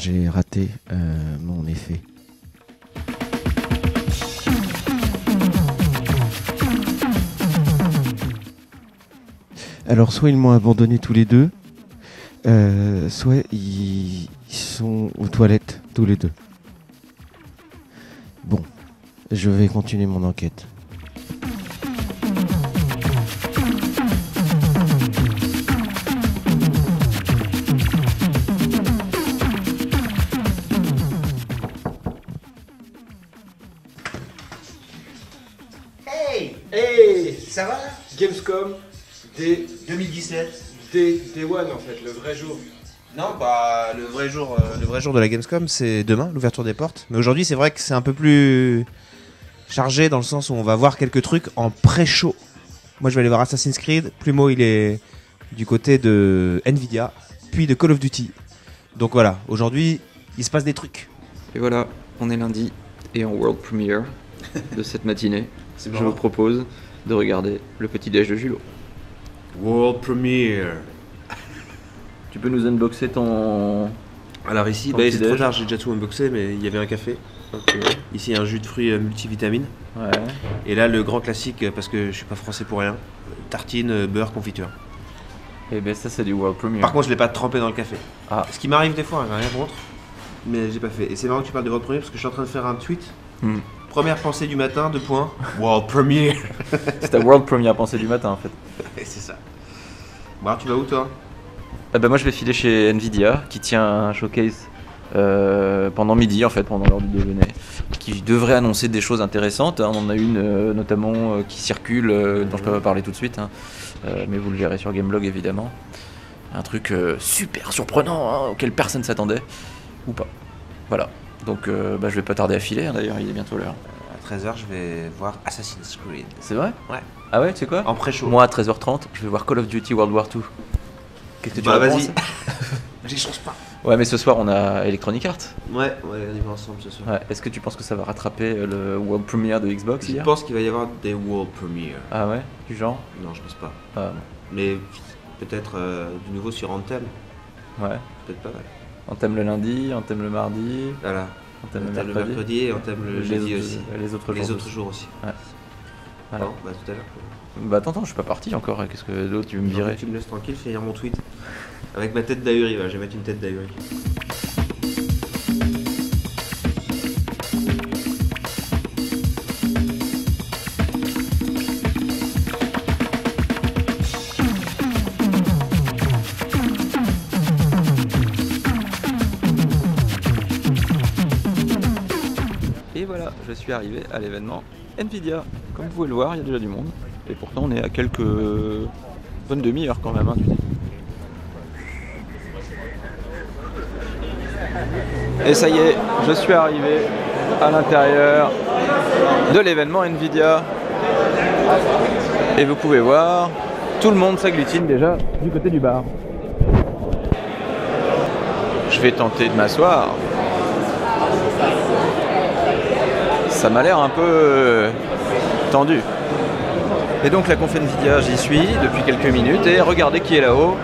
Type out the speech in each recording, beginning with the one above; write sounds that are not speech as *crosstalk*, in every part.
j'ai raté euh, mon effet. Alors, soit ils m'ont abandonné tous les deux, euh, soit ils, ils sont aux toilettes tous les deux. Bon, je vais continuer mon enquête. Gamescom Day 2017 Day, Day One en fait, le vrai jour. Non, bah le vrai jour, euh, le vrai jour de la Gamescom, c'est demain, l'ouverture des portes. Mais aujourd'hui, c'est vrai que c'est un peu plus chargé dans le sens où on va voir quelques trucs en pré-show. Moi, je vais aller voir Assassin's Creed. Plumeau, il est du côté de Nvidia, puis de Call of Duty. Donc voilà, aujourd'hui, il se passe des trucs. Et voilà, on est lundi et en world premiere de cette matinée. *laughs* C'est Je vous propose de regarder le petit déj de Julot. World Premiere. Tu peux nous unboxer ton. Alors ici, Ton bah, c'est trop tard, j'ai déjà tout unboxé, mais il y avait un café. Donc, euh, ici, un jus de fruits euh, multivitamines. Ouais. Et là, le grand classique, euh, parce que je suis pas français pour rien, tartine, beurre, confiture. Et ben ça c'est du world premiere. Par contre, je l'ai pas trempé dans le café. Ah. Ce qui m'arrive des fois, hein, rien contre. Mais j'ai pas fait. Et c'est marrant que tu parles de World Premiere parce que je suis en train de faire un tweet. Hmm. Première pensée du matin, deux points. World Premiere. *laughs* c'est ta world premiere pensée du matin en fait. C'est ça. Bon, tu vas où toi? Ah bah moi je vais filer chez Nvidia qui tient un showcase euh, pendant midi en fait, pendant l'heure du déjeuner, qui devrait annoncer des choses intéressantes. hein. On en a une euh, notamment euh, qui circule, dont je peux pas parler tout de suite, hein. Mais vous le verrez sur Gameblog évidemment. Un truc super surprenant hein, auquel personne s'attendait, ou pas. Voilà. Donc euh, bah, je vais pas tarder à filer hein, d'ailleurs, il est bientôt l'heure. À 13h, je vais voir Assassin's Creed. C'est vrai? Ouais. Ah ouais, tu sais quoi? En pré-show. Moi à 13h30, je vais voir Call of Duty World War 2. Qu'est-ce que tu Bah, vas-y. penses? *laughs* J'y change pas. Ouais, mais ce soir on a Electronic Arts. Ouais, ouais, on y va ensemble ce soir. Ouais, Est-ce que tu penses que ça va rattraper euh, le World Premiere de Xbox Je hier? pense qu'il va y avoir des World Premiere. Ah ouais? Du genre? Non, je pense pas. Ah Mais peut-être euh, du nouveau sur Anthem. Ouais. Peut-être pas mal. On t'aime le lundi, on t'aime le mardi, Voilà. on t'aime On le mercredi. mercredi et on t'aime le Les jeudi autres- aussi. Les autres Les jours. autres jours aussi. Voilà. Bon, bah tout à l'heure. Bah attends, attends, je suis pas parti encore. Qu'est-ce que d'autre tu veux me virer Tu me laisses tranquille, finir mon tweet. Avec ma tête d'ahuri, je vais mettre une tête d'ahuri. Arrivé à l'événement Nvidia. Comme vous pouvez le voir, il y a déjà du monde. Et pourtant, on est à quelques bonnes demi-heures quand même. hein. Et ça y est, je suis arrivé à l'intérieur de l'événement Nvidia. Et vous pouvez voir, tout le monde s'agglutine déjà du côté du bar. Je vais tenter de m'asseoir. Ça m'a l'air un peu euh, tendu. Et donc la conf Nvidia, j'y suis depuis quelques minutes et regardez qui est là-haut.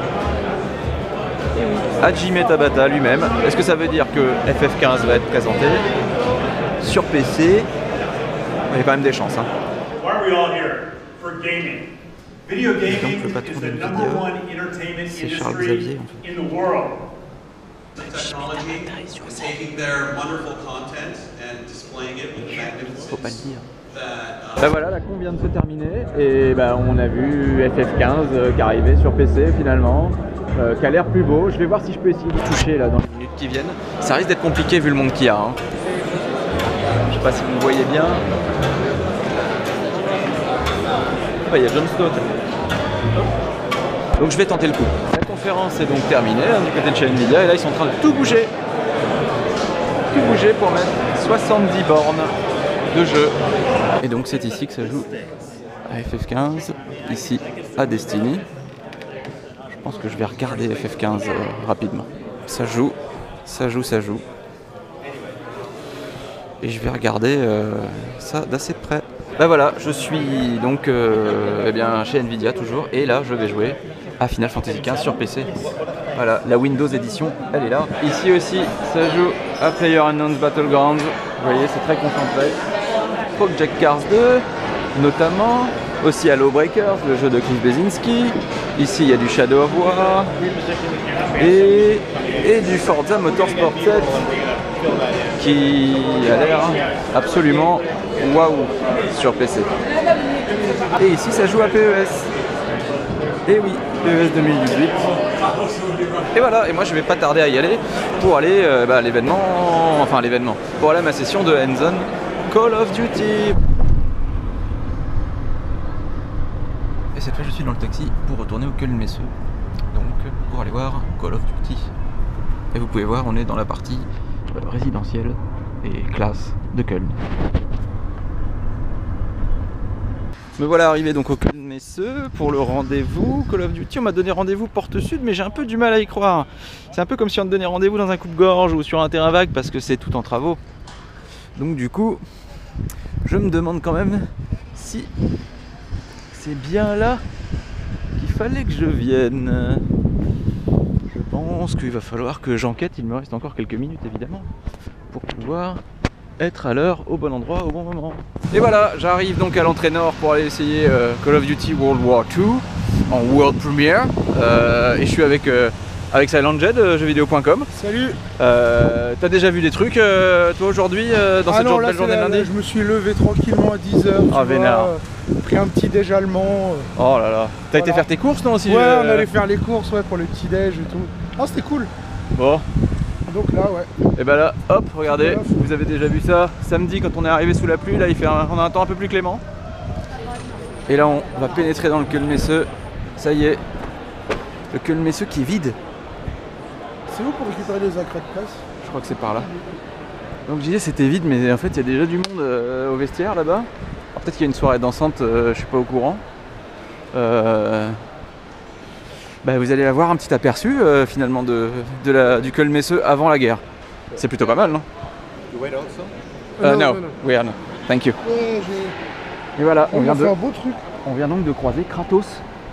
Hajime Tabata lui-même. Est-ce que ça veut dire que FF15 va être présenté sur PC Il y a quand même des chances. hein. Why are we all here? For gaming. Video gaming le patron is the de number Nvidia, one entertainment c'est Charles Xavier, en in Faut pas le dire. uh, Bah voilà, la con vient de se terminer et bah on a vu FF15 euh, qui arrivait sur PC finalement, euh, qui a l'air plus beau. Je vais voir si je peux essayer de toucher là dans les minutes qui viennent. Ça risque d'être compliqué vu le monde qu'il y a. hein. Je sais pas si vous me voyez bien. Ah, Il y a John Snow. Donc je vais tenter le coup. La conférence est donc terminée hein, du côté de chez Nvidia et là ils sont en train de tout bouger. Tout bouger pour mettre 70 bornes de jeu. Et donc c'est ici que ça joue à FF15, ici à Destiny. Je pense que je vais regarder FF15 euh, rapidement. Ça joue, ça joue, ça joue. Et je vais regarder euh, ça d'assez près. Bah voilà, je suis donc euh, eh bien, chez Nvidia toujours, et là je vais jouer à Final Fantasy XV sur PC. Voilà, la Windows Edition, elle est là. Ici aussi, ça joue à PlayerUnknown's Battlegrounds. Vous voyez, c'est très concentré. Project Cars 2, notamment. Aussi à Lawbreakers, le jeu de Cliff Bezinski. Ici, il y a du Shadow of War. Et, et du Forza Motorsport 7 qui a l'air absolument waouh sur PC. Et ici, ça joue à PES. Et oui, PES 2018. Et voilà, et moi je vais pas tarder à y aller pour aller euh, bah, à l'événement, enfin l'événement, pour aller à ma session de hands-on Call of Duty. Et cette fois je suis dans le taxi pour retourner au Köln-Messe, donc pour aller voir Call of Duty. Et vous pouvez voir, on est dans la partie résidentielle et classe de Köln. Me voilà arrivé donc au Köln Messe pour le rendez-vous Call of Duty. On m'a donné rendez-vous porte sud, mais j'ai un peu du mal à y croire. C'est un peu comme si on te donnait rendez-vous dans un coupe-gorge ou sur un terrain vague parce que c'est tout en travaux. Donc du coup, je me demande quand même si c'est bien là qu'il fallait que je vienne. Je pense qu'il va falloir que j'enquête. Il me reste encore quelques minutes évidemment pour pouvoir être à l'heure, au bon endroit, au bon moment. Et voilà, j'arrive donc à l'entrée nord pour aller essayer euh, Call of Duty World War II en World Premiere. Euh, et je suis avec, euh, avec Silent Jet de jeuxvideo.com. Salut Euh, T'as déjà vu des trucs euh, toi aujourd'hui euh, dans Ah cette non, jour- là, belle journée de la- lundi je me suis levé tranquillement à 10h. Ah, vénère. pris un petit déj allemand. Oh là là. T'as été faire tes courses non aussi ouais, euh, on allait faire les courses ouais, pour le petit déj et tout. Ah, c'était cool. Bon, Donc là, ouais. et bah là, hop, regardez, vous avez déjà vu ça. Samedi quand on est arrivé sous la pluie, là il fait un- on a un temps un peu plus clément. Et là on va pénétrer dans le Köln-Messe. Ça y est, le Köln-Messe qui est vide. C'est où pour récupérer les accrets de presse Je crois que c'est par là. Donc je disais c'était vide mais en fait il y a déjà du monde euh, au vestiaire là-bas. Peut-être qu'il y a une soirée dansante, euh, je suis pas au courant. Euh, bah, vous allez avoir un petit aperçu euh, finalement de, de la, du Köln-Messe avant la guerre. C'est plutôt pas mal non? Euh, Uh, non, no, non, non. we are not. Thank you. Ouais, Et voilà, on On vient, de, un beau truc. on vient donc de croiser Kratos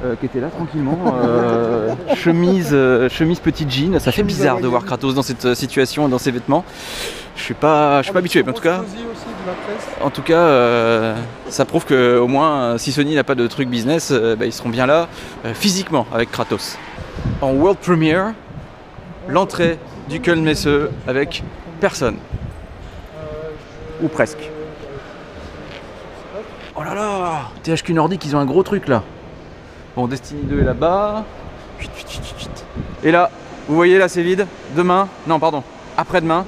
euh, qui était là tranquillement. euh, *laughs* chemise, euh, chemise petit jean. Ça fait bizarre de voir. Kratos dans cette situation et dans ses vêtements. Je suis pas, je suis pas habitué, mais en tout cas. En tout cas, euh, ça prouve que au moins, euh, si Sony n'a pas de truc business, euh, bah, ils seront bien là physiquement avec Kratos. En world premiere, l'entrée du Köln Messe avec personne. Ou presque. Oh là là THQ Nordic, ils ont un gros truc là. Bon, Destiny 2 est là-bas. Et là, vous voyez là, c'est vide. Demain, non, pardon, après-demain,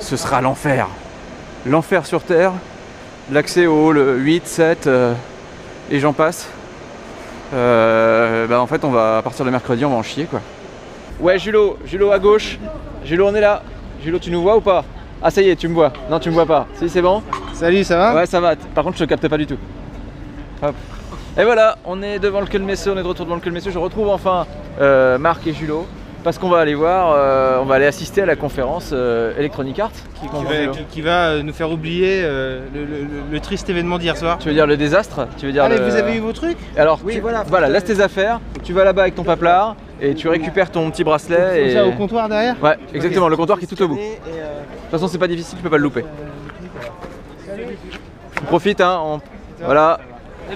ce sera l'enfer. L'enfer sur Terre l'accès au hall 8, 7 euh, et j'en passe. Euh, bah en fait on va à partir de mercredi on va en chier quoi. Ouais Julo, Julo à gauche. Julo on est là. Julo tu nous vois ou pas? Ah ça y est tu me vois. Non tu me vois pas. Si c'est bon? Salut, ça va? Ouais ça va. Par contre je te capte pas du tout. Hop. Et voilà, on est devant le Köln-Messe, on est de retour devant le Köln-Messe. Je retrouve enfin euh, Marc et Julo. Parce qu'on va aller voir, euh, on va aller assister à la conférence euh, Electronic Arts. qui va, qui- qui va, euh, nous faire oublier euh, le, le- le- le triste événement d'hier soir. Tu veux dire le désastre? Tu veux dire Allez, le- vous avez eu vos trucs? Alors, Oui, tu- voilà. voilà, laisse tes affaires, tu vas là-bas avec ton paplard et tu récupères ton petit bracelet. Et... Ça, au comptoir derrière? Ouais, exactement, le comptoir qui est tout au bout. De toute façon, c'est pas difficile, tu peux pas le louper. On profite, hein, on- voilà.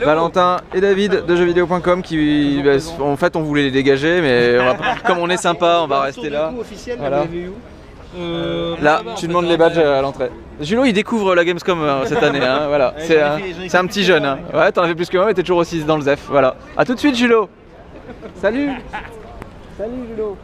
Valentin et David de jeuxvideo.com qui, bah, en fait, on voulait les dégager, mais on va pas- comme on est sympa, on va rester là. officiel, Voilà. vous l'avez eu où Euh, Là, tu demandes les badges à l'entrée. Julo, il découvre la Gamescom euh, cette année, hein, *laughs* voilà. C'est un, un petit jeune, hein. Ouais, t'en as fait plus que moi, mais t'es toujours aussi dans le ZEF, voilà. A tout de suite, Julo. Salut. Salut, Julo.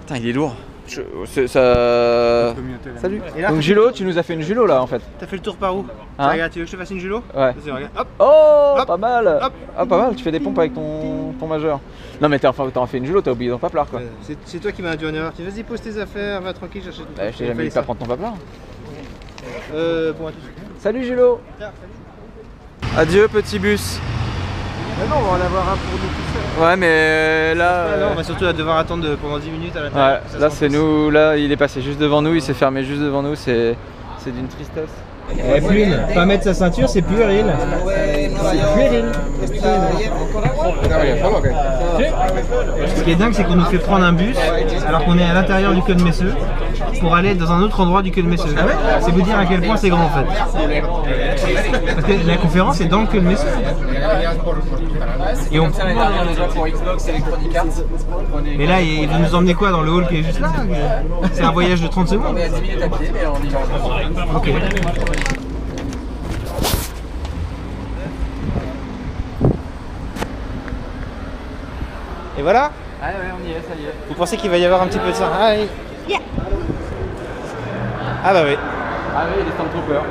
Putain, il est lourd. Je- c'est- ça... Salut. Là, Donc Julo, tu nous as fait une Julo là en fait. T'as fait le tour par où Hein Regarde, tu veux que je te fasse une julo Ouais. Vas-y, regarde. Hop Oh, Hop. pas mal. Hop. Ah, pas mal. Tu fais des pompes avec ton, ton majeur. Non mais t'as enfin, t'auras fait une Julo, t'as oublié ton paplard quoi. Euh, c'est- toi qui m'as induit en erreur. Tu Vas-y, pose tes affaires, va tranquille, chercher tout. Bah, je t'ai jamais dit de pas prendre ton paplard. Euh, bon, à tous. Salut Julo. Adieu petit bus. Mais non, on va en avoir un pour nous tous seuls. Ouais mais là. Ah non, euh, on va surtout devoir attendre de- pendant 10 minutes à Ouais, l'intérieur. Ça là c'est nous, là il est passé juste devant nous, il s'est fermé juste devant nous, c'est c'est d'une tristesse. Eh, pas mettre sa ceinture, c'est puéril. C'est puéril. Ce qui est dingue, c'est qu'on nous fait prendre un bus alors qu'on est à l'intérieur du Code Messeux pour aller dans un autre endroit du Code Messeux. c'est vous dire à quel point c'est grand en fait. Parce que la conférence est dans le Code Messeux. Et on... Mais là, il va nous emmener quoi dans le hall qui est juste là C'est un voyage de 30 secondes Ok. Et voilà Ah ouais, on y est, ça y est. Vous pensez qu'il va y avoir un petit peu de ça Ah oui. Ah bah oui. Ah oui, les Stormtroopers.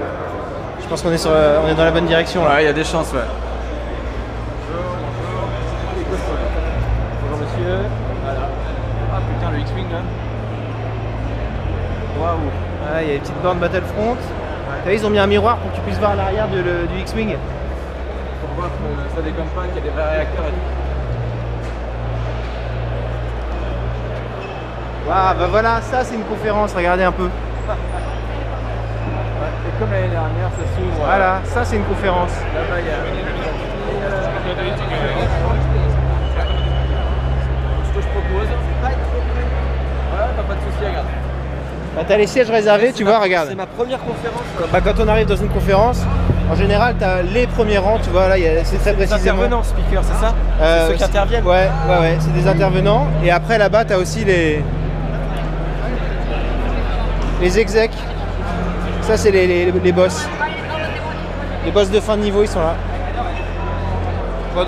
Je pense qu'on est, sur, euh, on est dans la bonne direction là. Ouais, il y a des chances, ouais. Bonjour monsieur. Voilà. Ah putain, le X-Wing là. Waouh. Ah, il y a une petite borne Battlefront. T'as vu, ils ont mis un miroir pour que tu puisses voir l'arrière du, le- du X-Wing. Pour voir que ça déconne pas, qu'il y a des vrais réacteurs et tout. Waouh, bah voilà, ça c'est une conférence, regardez un peu. Comme l'année dernière, ça s'ouvre. euh, Voilà, ça c'est une conférence. Là-bas, il y a. Ce que je propose. Ouais, t'as pas de soucis, regarde. Bah, t'as les sièges réservés, tu vois, regarde. C'est ma première conférence. Bah, quand on arrive dans une conférence, en général, t'as les premiers rangs, tu vois, là, il y a- c'est très Les précisément. intervenants, speakers, c'est ça? Euh, C'est ceux qui interviennent Ouais, ouais, ouais, c'est des intervenants. Et après, là-bas, t'as aussi les. Les execs. Ça, c'est les, les, boss. Les boss de fin de niveau, ils sont là.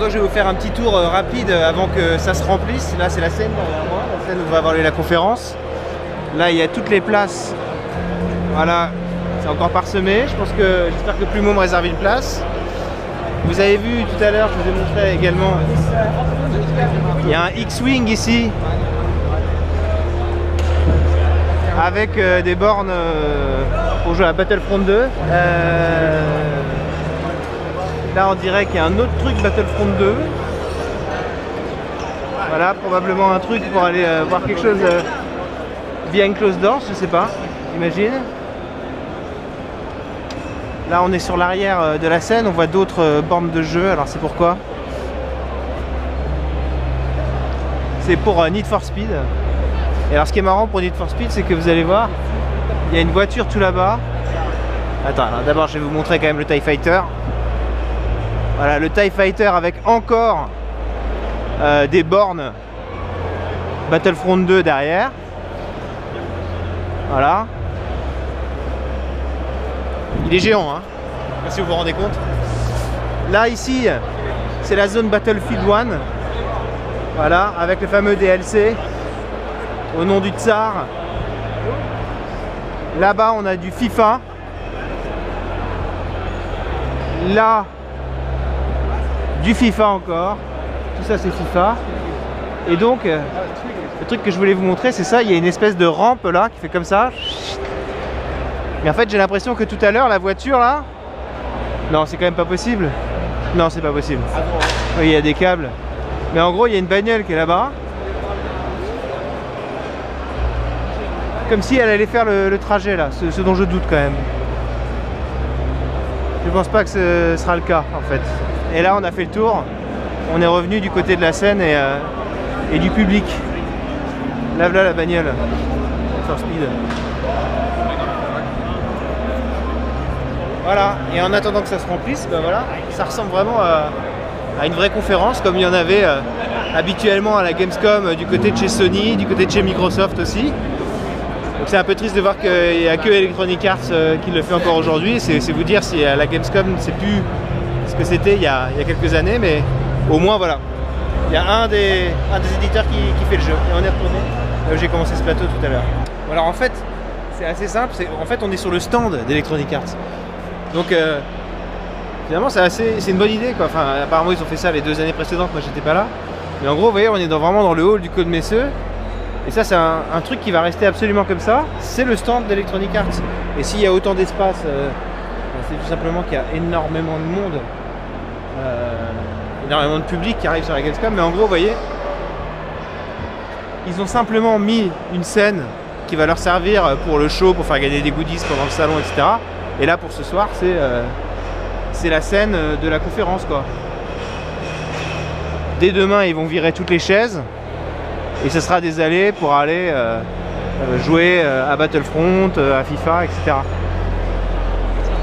Je vais vous faire un petit tour euh, rapide avant que ça se remplisse. Là, c'est la scène derrière moi, la scène où va avoir lieu la conférence. Là, il y a toutes les places. Voilà, c'est encore parsemé. Que j'espère que Plumeau me réserve une place. Vous avez vu tout à l'heure, je vous ai montré également, il y a un X-Wing ici, avec euh, des bornes euh, pour jouer à Battlefront 2. Euh, là on dirait qu'il y a un autre truc Battlefront 2. Voilà, probablement un truc pour aller voir quelque chose behind closed doors, je sais pas, imagine. Là, on est sur l'arrière de la scène, on voit d'autres bornes de jeu. Alors, c'est pourquoi? C'est pour Need for Speed. Et alors, ce qui est marrant pour Need for Speed, c'est que vous allez voir, il y a une voiture tout là-bas. Attends, d'abord, je vais vous montrer quand même le TIE Fighter. Voilà, le TIE Fighter avec encore euh, des bornes Battlefront 2 derrière. Voilà. Il est géant, hein. Je sais pas si vous vous rendez compte. Là, ici, c'est la zone Battlefield 1. Voilà, avec le fameux DLC au nom du Tsar. Là-bas, on a du FIFA. Là, du FIFA encore. Tout ça, c'est FIFA. Et donc, euh, le truc que je voulais vous montrer, c'est ça. Il y a une espèce de rampe là qui fait comme ça. Mais en fait, j'ai l'impression que tout à l'heure, la voiture là. Non, c'est quand même pas possible. Non, c'est pas possible. Oui, il y a des câbles. Mais en gros, il y a une bagnole qui est là-bas. Comme si elle allait faire le, trajet là, ce, dont je doute quand même. Je pense pas que ce sera le cas en fait. Et là, on a fait le tour. On est revenu du côté de la scène et, euh, et du public. Là, voilà la bagnole. For speed. Voilà, et en attendant que ça se remplisse, ben voilà, ça ressemble vraiment à, à une vraie conférence comme il y en avait euh, habituellement à la Gamescom euh, du côté de chez Sony, du côté de chez Microsoft aussi. Donc c'est un peu triste de voir qu'il n'y a que Electronic Arts euh, qui le fait encore aujourd'hui. C'est vous dire si la Gamescom c'est plus ce que c'était il, y a- quelques années, mais au moins voilà. Il y a un des, éditeurs qui, fait le jeu. Et on est retourné là où j'ai commencé ce plateau tout à l'heure. Alors en fait, c'est assez simple. En fait, on est sur le stand d'Electronic Arts. Donc euh, finalement, c'est c'est une bonne idée apparemment, ils ont fait ça les deux années précédentes. Moi, j'étais pas là. Mais en gros, vous voyez, on est vraiment dans le hall du Code Messeux. Et ça, c'est un, truc qui va rester absolument comme ça. C'est le stand d'Electronic Arts. Et s'il y a autant d'espace, euh, ben, c'est tout simplement qu'il y a énormément de monde, euh, énormément de public qui arrive sur la Gamescom. Mais en gros, vous voyez, ils ont simplement mis une scène qui va leur servir pour le show, pour faire gagner des goodies pendant le salon, etc. Et là pour ce soir, c'est euh, la scène euh, de la conférence. Dès demain, ils vont virer toutes les chaises et ce sera des allées pour aller euh, euh, jouer euh, à Battlefront, à FIFA, etc.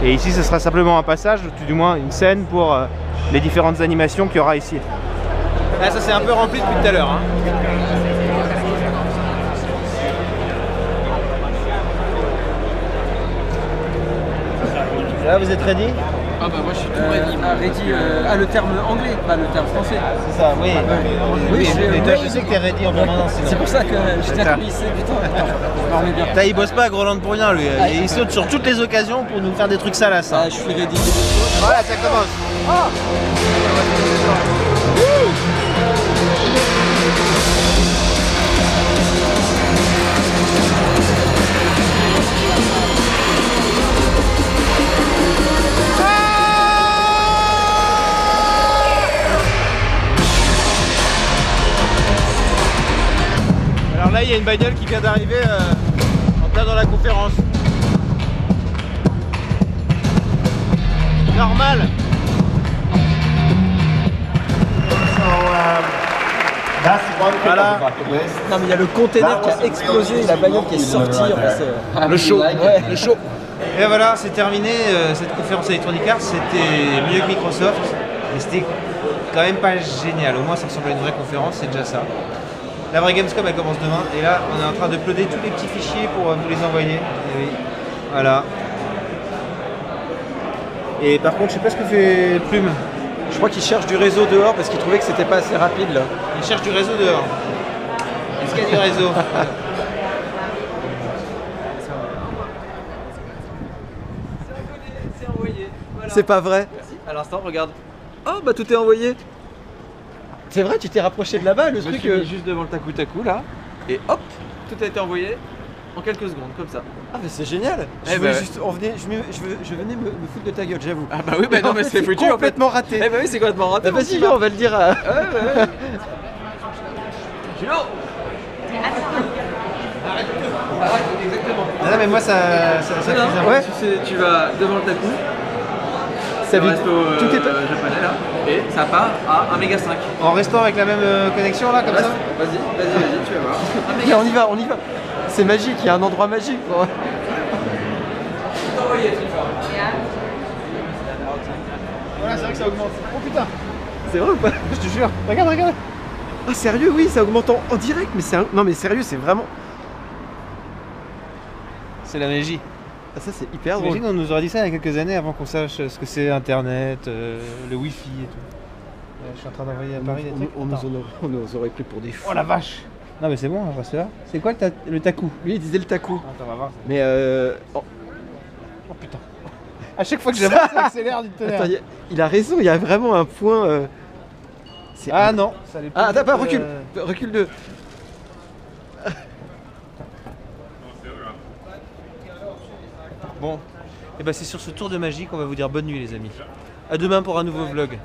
Et ici, ce sera simplement un passage, ou du moins une scène pour les différentes animations qu'il y aura ici. Là, ça s'est un peu rempli depuis tout à l'heure. hein. Là, vous êtes ready? Ah bah moi je suis tout ready. Ah, ready, euh, ah le terme anglais, pas le terme français. C'est ça, oui. Oui, je- mais toi, oui. je sais que t'es ready en permanence. C'est pour ça que j'étais Ça. accroupissé, putain. *laughs* Je me remets bien. Putain, il bosse pas à Groland pour rien, lui. Il saute sur toutes les occasions pour nous faire des trucs salaces. hein. Ah, je suis ready. Voilà, ça commence. Alors là, il y a une bagnole qui vient d'arriver euh, en plein dans la conférence. Normal. Voilà. Non mais il y a le container qui a explosé et la bagnole qui est sortie. enfin, Le show, Ouais. le show. Et voilà, c'est terminé. euh, cette conférence Electronic Arts, c'était mieux que Microsoft, mais c'était quand même pas génial. Au moins, ça ressemble à une vraie conférence, c'est déjà ça. La vraie Gamescom, elle commence demain. Et là, on est en train de uploader tous les petits fichiers pour euh, vous les envoyer. Et oui, voilà. Et par contre, je sais pas ce que fait Plume. Je crois qu'il cherche du réseau dehors parce qu'il trouvait que c'était pas assez rapide là. Il cherche du réseau dehors. Est-ce qu'il y a du réseau? C'est pas vrai. À l'instant, regarde. Oh bah tout est envoyé. C'est vrai, tu t'es rapproché de là-bas, le Je truc. suis euh, juste devant le taku taku là, et hop, tout a été envoyé en quelques secondes, comme ça. Ah mais c'est génial. Je, Eh voulais bah, juste, on venait, je, me- je je venais me, me foutre de ta gueule, j'avoue. Ah bah oui, bah non, mais c'est foutu en fait. complètement raté. Eh bah oui, c'est complètement raté. Bah, Vas-y, viens, on va le dire à. Ouais, ouais. Julo Exactement. Ah Non, mais moi, ça, ça, ça Non, peu. tu, sais, tu vas devant le taku, Ça le vit- resto euh, tout est japonais là, et ça part à 1 méga 5. En restant avec la même euh, connexion là, comme ça Vas-y, vas-y, vas-y, tu vas voir. *laughs* On y va, on y va. C'est magique, il y a un endroit magique. Voilà, c'est vrai que ça augmente. Oh putain C'est vrai ou pas Je te jure, regarde, regarde Ah sérieux, oui, ça augmente en, en direct, mais c'est un... non mais sérieux, c'est vraiment. C'est la magie. Ah, ça c'est hyper drôle. On nous aurait dit ça il y a quelques années avant qu'on sache ce que c'est Internet, euh, le Wi-Fi et tout. Je suis en train d'envoyer à Paris des On, trucs. on nous en aurait, on nous aurait pris pour des fous. Oh la vache Non mais c'est bon, on reste là. C'est quoi le, ta- le taku? Lui il disait le taku. Attends, on va voir. Mais euh. oh, Oh putain À chaque fois que j'avance, ça accélère du tonnerre. attends, il, y a- il a raison, il y a vraiment un point. euh, c'est Ah non, ça allait plus Ah, vite, attends, pas, euh, recule Recule de. Bon, et bah c'est sur ce tour de magie qu'on va vous dire bonne nuit les amis. À demain pour un nouveau vlog.